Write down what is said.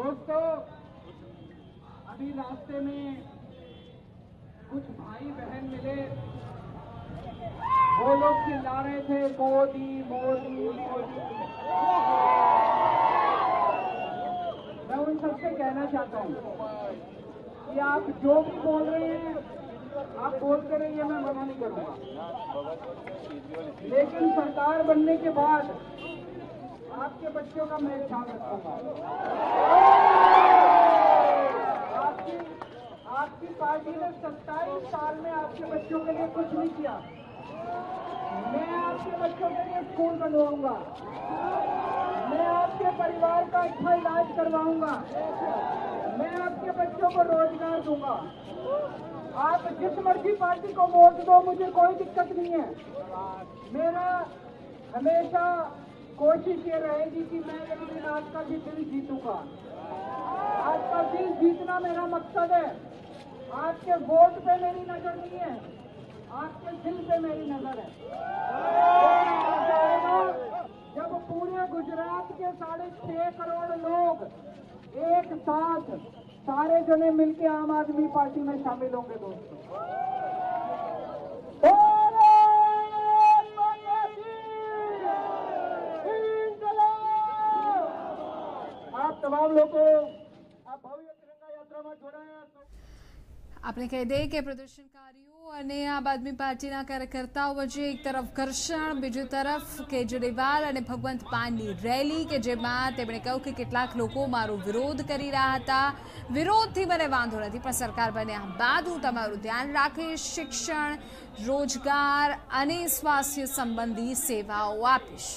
दोस्तों, अभी रास्ते में कुछ भाई बहन मिले। वो लोग चिल्ला रहे थे, मोदी मोदी मोदी। मैं उन सबसे कहना चाहता हूँ कि आप जो भी बोल रहे हैं, आप बोलते रहिए, मैं मना नहीं करूँगा। लेकिन सरकार बनने के बाद आपके बच्चों का मैं ख्याल रखूँगा आपकी आपकी पार्टी ने 27 साल में आपके बच्चों के लिए कुछ नहीं किया। मैं आपके बच्चों के लिए स्कूल बनवाऊँगा। मैं आपके परिवार का अच्छा इलाज करवाऊँगा। मैं आपके बच्चों को रोज़गार दूँगा। आप जिस मर्ज़ी पार्टी को वोट दो, मुझे कोई दिक्कत नहीं है। मेरा हमेशा कोशिश ये रहेगी कि मैं एक दिन आपका भी दिल जीतूँगा। आपका दिल जीतना मेरा मकसद है। आपके वोट पे मेरी नज़र नहीं है। आपके दिल पे मेरी नज़र है। जब पूरे गुजरात के साढ़े छह करोड़ लोग एक साथ सारे जने मिलके आम आदमी पार्टी में शामिल होंगे दोस्तों। आप तमाम लोगों आप भव्य तिरंगा यात्रा में આપણે કહી દઈએ કે પ્રદર્શનકારીઓ અને આમ આદમી પાર્ટીના કાર્યકર્તાઓ વચ્ચે એક તરફ ઘર્ષણ, બીજી તરફ કેજરીવાલ અને ભગવંત માનની રેલી કે જેમાં તેમણે કહ્યું કે કેટલાક લોકો મારો વિરોધ કરી રહ્યા હતા. વિરોધથી મને વાંધો નથી, પણ સરકાર બન્યા બાદ હું તમારું ધ્યાન રાખીશ. શિક્ષણ, રોજગાર અને સ્વાસ્થ્ય સંબંધી સેવાઓ આપીશ.